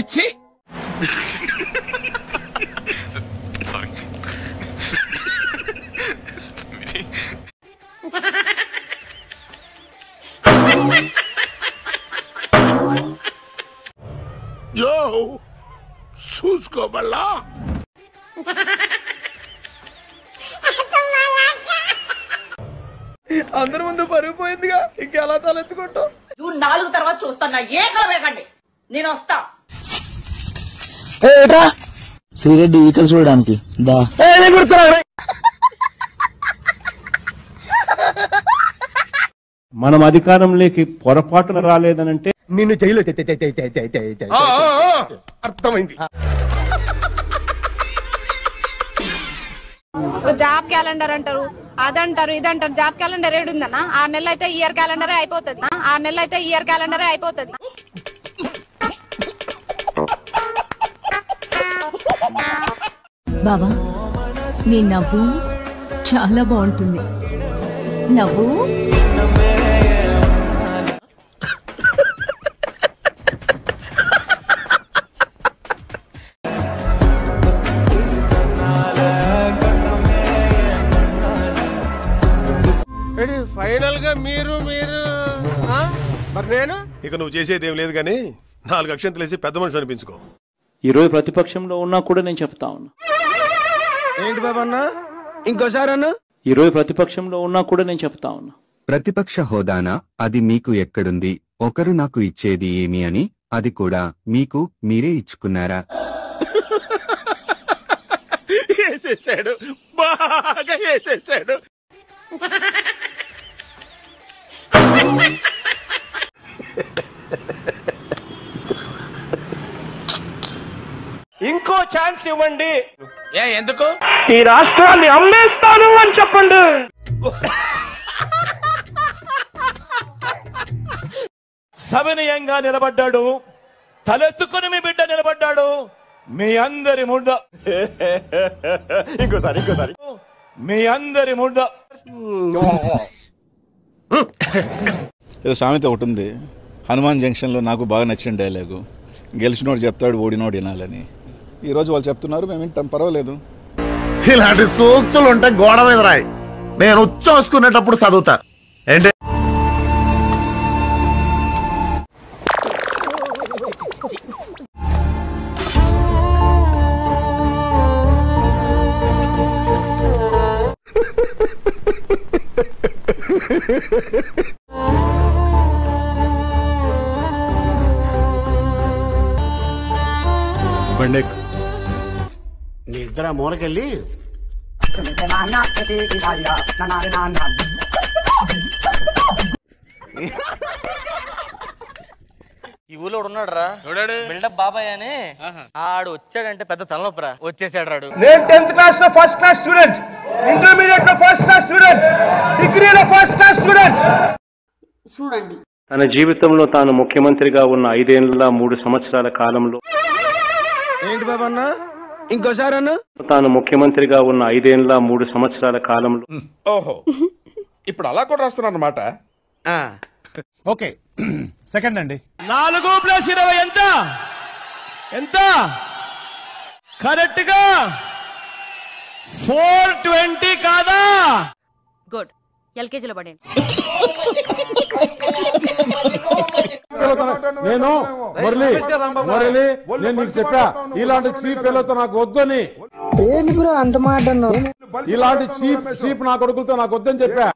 చిచ్చి. సారీ యో చూసుకో మళ్ళా అందరి ముందు పరుగు పోయిందిగా ఇంకెలా తలెత్తుకుంటావు? జూన్ నాలుగు తర్వాత చూస్తాను ఏ కలవేకండి నేను వస్తా. సిగరెట్ ఈకలు చూడడానికి. దా. మనం అధికారంలోకి పొరపాటున రాలేదనంటే నిన్ను జైలు అర్థమైంది. జాబ్ క్యాలెండర్ అంటారు అదంటారు ఇదంటారు. జాబ్ క్యాలెండర్ ఏడుందన్నా? ఆరు నెలలు అయితే ఇయర్ క్యాలెండరే అయిపోతుంది. ఆరు నెలలు అయితే ఇయర్ క్యాలెండరే అయిపోతుంది. బాబా నీ నవ్వు చాలా బాగుంటుంది. నవ్వు? ఫైనల్గా మీరు మీరు ఆ? మరి నేను? ఇక నువ్వు చేసేది ఏం లేదు కానీ నాలుగు అక్షంతలు వేసి పెద్ద మనిషి అనిపించుకో. ఈరోజు ప్రతిపక్షంలో ఉన్నా కూడా నేను చెప్తా ఉన్నా. ఏంటి బాబా అన్న? ఇంకోసారి అన్న? ఈరోజు ప్రతిపక్షంలో ఉన్నా కూడా నేను చెప్తా ఉన్నా. ప్రతిపక్ష హోదానా? అది మీకు ఎక్కడుంది? ఒకరు నాకు ఇచ్చేది ఏమి అని? అది కూడా మీకు మీరే ఇచ్చుకున్నారా? వేసేసాడు. బాగా వేసేసాడు. ఇంకో ఛాన్స్ ఇవ్వండి. ఏ ఎందుకు? ఈ రాష్ట్రాన్ని అమ్మేస్తాను అని చెప్పండి. సవినయంగా నిలబడ్డాడు. తలెత్తుకుని మీ బిడ్డ నిలబడ్డాడు. మీ అందరి ముడ్డ ఇంకోసారి ఇంకోసారి. మీ అందరి ముడ్డ ఏదో సామెత ఒకటి ఉంది. హనుమాన్ జంక్షన్లో నాకు బాగా నచ్చిన డైలాగు గెలిచినోడు చెప్తాడు ఓడినోడు వినాలని. ఈరోజు వాళ్ళు చెప్తున్నారు మేము వింటాం పర్వాలేదు. ఇలాంటి సూక్తులు ఉంటే గోడ మీద రాయి. నేను ఉచ్చోసుకునేటప్పుడు చదువుతా. ఏంటి? బండే నీ ఇద్దరు మూలకెళ్ళి. ఈ ఊళ్ళో ఉన్నాడు రా బిల్డప్ బాబాయ్ అని. ఆడు వచ్చాడంటే పెద్ద తలనొప్పరా. వచ్చేసాడు రాడు నేను టెన్త్ క్లాస్లో ఫస్ట్ క్లాస్ స్టూడెంట్. ఇంటర్మీడియట్లో ఫస్ట్ క్లాస్ స్టూడెంట్. డిగ్రీలో ఫస్ట్ క్లాస్ స్టూడెంట్. చూడండి. తన జీవితంలో తాను ముఖ్యమంత్రిగా ఉన్న ఐదేళ్ళ మూడు సంవత్సరాల కాలంలో ఏంటి బాబా అన్న ఇంకోసారి అన్న. తాను ముఖ్యమంత్రిగా ఉన్న ఐదేళ్ళ మూడు సంవత్సరాల కాలంలో ఓహో. ఇప్పుడు అలా కూడా రాస్తున్నారు అనమాట ఓకే. సెకండ్ అండి. నాలుగు ప్లస్ ఇరవై ఎంత? ఎంత? కరెక్ట్గా ఫోర్ ట్వంటీ కాదా? గుడ్. ఎల్కేజీలో పడండి నేను మురళి మురళి నేను నీకు చెప్పా ఇలాంటి పిల్లలతో నాకు వద్దని. ఏంటి బ్రో అంత మాట ఇలాంటి చీప్ చీప్ నా కొడుకులతో నాకు వద్దని చెప్పా.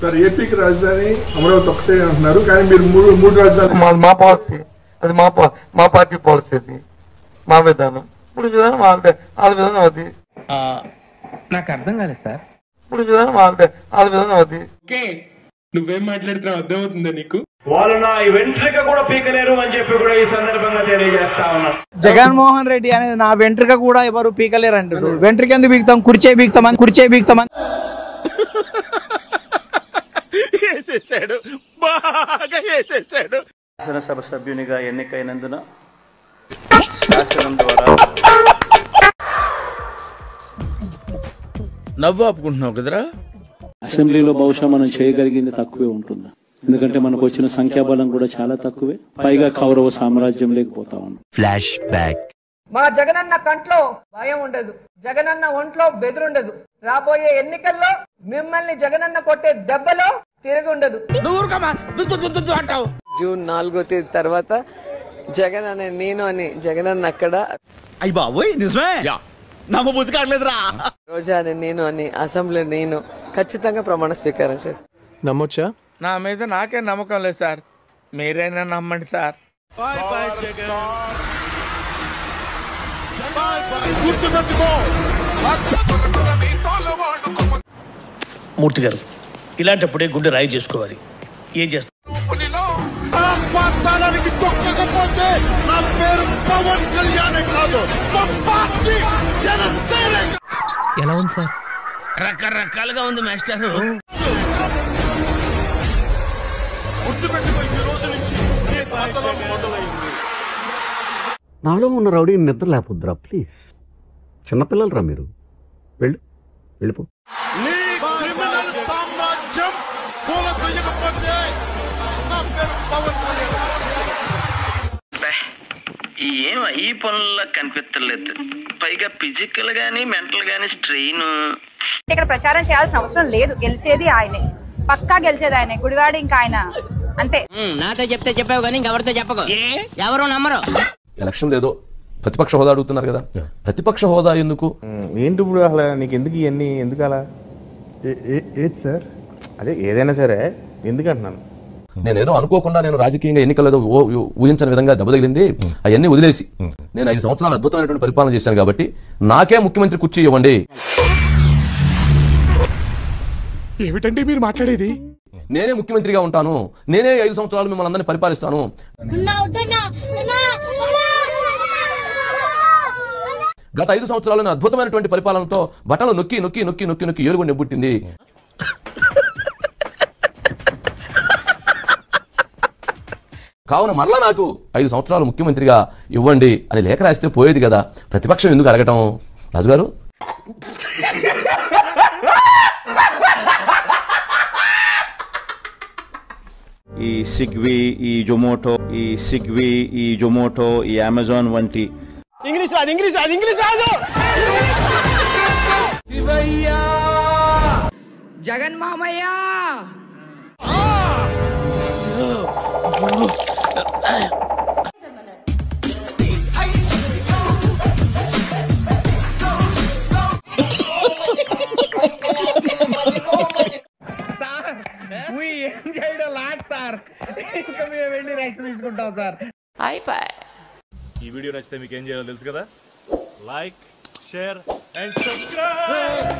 సార్ ఏపీకి రాజధాని అమరావతి ఒకటే అంటున్నారు కానీ మీరు మూడు మూడు రాజధాని మా పాలసీ. అది మా మా పార్టీ పాలసీ అది. మా విధానం ఇప్పుడు విధానం వాళ్ళదే వాళ్ళ విధానం అది నాకు అర్థం కాలేదు సార్. ఇప్పుడు విధానం వాళ్ళదే వాళ్ళ విధానం అది ఓకే నువ్వేం మాట్లాడుతున్నావు అర్థమవుతుందా నీకు? వాళ్ళు నా వెంట్రిక కూడా పీకలేరు అని చెప్పి కూడా ఈ సందర్భంగా తెలియజేస్తా ఉన్నా. జగన్మోహన్ రెడ్డి అనేది నా వెంట్రుక కూడా ఎవరు పీకలేరు అంటారు వెంట్రుక ఎందుకు బీక్తాం కుర్చే బీక్తామని కుర్చే బీక్తామని వేసేసాడు బాగా వేసేసాడు శాసనసభ సభ్యునిగా ఎన్నికైనందున ద్వారా. నవ్వు ఆపుకుంటున్నావు కదరా? అసెంబ్లీలో బహుశా మనం చేయగలిగింది తక్కువే ఉంటుంది. ఎందుకంటే మనకు వచ్చిన సంఖ్యాబలం కూడా చాలా తక్కువే. పైగా కౌరవ సామ్రాజ్యం లేకపోతా ఉన్నాం ఫ్లాష్ బ్యాక్ మా జగనన్న కంట్లో భయం ఉండదు. జగనన్న ఒంట్లో బెదురుండదు రాబోయే ఎన్నికల్లో మిమ్మల్ని జగనన్న కొట్టే దెబ్బలో తిరుగుండదు జూన్ నాలుగో తేదీ తర్వాత జగన్ అనే నేను అని జగన్ అన్న అక్కడ. అయ్యి బాబోయ్ నిజమే. నమ్మబుద్ధి కావట్లేదురా. రోజా అనే నేను అని అసెంబ్లీ నేను ఖచ్చితంగా ప్రమాణ స్వీకారం చేస్తాను నమ్మొచ్చా? నా మీద నాకే నమ్మకం లేదు సార్. మీరైనా నమ్మండి సార్. మూర్తి గారు ఇలాంటప్పుడే గుండె రాయి చేసుకోవాలి. ఏం చేస్తారు తొక్కకపోతే నా పేరు పవన్ కళ్యాణ్ కాదు మా పార్టీ జనసేన ఎలా ఉంది సార్? రకరకాలుగా ఉంది మాస్టర్. గుర్తుపెట్టుకో ఈ రోజు నుంచి నీ పతనం మొదలైంది. నాలో ఉన్న రౌడీ నిద్ర లేపొద్దురా ప్లీజ్. చిన్నపిల్లలరా మీరు? వెళ్ళు వెళ్ళిపో. నీ క్రిమినల్ సామ్రాజ్యం నా పేరు పవన్ కళ్యాణ్. ఏం ఈ పనుల్లో కనిపించలేదు పైగా ఫిజికల్ గానీ మెంటల్ గానీ స్ట్రెయిన్ ఇక్కడ ప్రచారం చేయాల్సిన అవసరం లేదు. గెలిచేది ఆయనే. పక్కా గెలిచేది ఆయనే. గుడివాడ ఇంకా ఆయన అంతే. నాతో చెప్తే చెప్పావు కానీ ఇంకెవరితో చెప్పకు. ఎవరు నమ్మరు. ఎలక్షన్ ఏదో ప్రతిపక్ష హోదా అడుగుతున్నారు కదా. ప్రతిపక్ష హోదా ఎందుకు? ఏంటి ఇప్పుడు అసలు నీకు ఎందుకు ఇవన్నీ? ఎందుకు అలా? ఏది సార్? అదే ఏదైనా సరే ఎందుకు అంటున్నాను? నేను ఏదో అనుకోకుండా నేను రాజకీయంగా ఎన్నికలు ఏదో ఊహించని విధంగా దెబ్బతగిలింది అవన్నీ వదిలేసి. నేను ఐదు సంవత్సరాలు అద్భుతమైనటువంటి పరిపాలన చేశాను కాబట్టి నాకే ముఖ్యమంత్రి కుర్చీ ఇవ్వండి. ఏమిటండి మీరు మాట్లాడేది? నేనే ముఖ్యమంత్రిగా ఉంటాను. నేనే ఐదు సంవత్సరాలు మిమ్మల్ని అందరినీ పరిపాలిస్తాను. గత ఐదు సంవత్సరాలు అద్భుతమైనటువంటి పరిపాలనతో బట్టలు నొక్కి నొక్కి నొక్కి నొక్కి నొక్కి ఏలుగు నెబ్బుట్టింది కావున మరలా నాకు ఐదు సంవత్సరాలు ముఖ్యమంత్రిగా ఇవ్వండి అని లేఖ రాస్తే పోయేది కదా. ప్రతిపక్షం ఎందుకు అడగటం రాజుగారు? ఈ సిగ్వి ఈ జొమాటో ఈ సిగ్వి ఈ జొమాటో ఈ అమెజాన్ వంటి ఇంగ్లీష్ రాదు ఇంగ్లీష్ రాదు ఇంగ్లీష్ రాదు! జగన్ మామయ్య! ఏం చేయడం లాట్ సార్. ఇంకా మేము వెళ్ళి రెక్స్ తీసుకుంటాం సార్. అయిపోయి ఈ వీడియో నచ్చితే మీకు ఏం చేయాలో తెలుసు కదా? Like share and subscribe